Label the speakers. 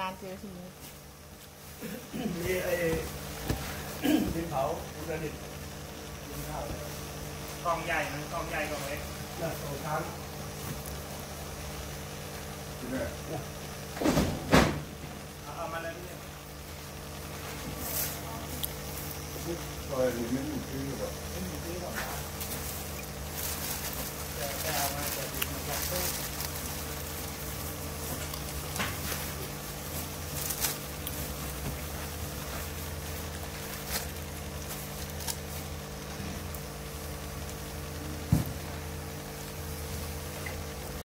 Speaker 1: ร้านเจอทีนี้
Speaker 2: มีไอ้ดินเผาอุตรดิตถ์ดินข้าว
Speaker 3: กองใหญ่มันกองใหญ่กว่าเล็ก
Speaker 2: น่ะโอ้ช้น
Speaker 4: เนี่ย
Speaker 3: เอาเอามาเลยพี่
Speaker 4: ซอยนี้ไม่มีชื่อ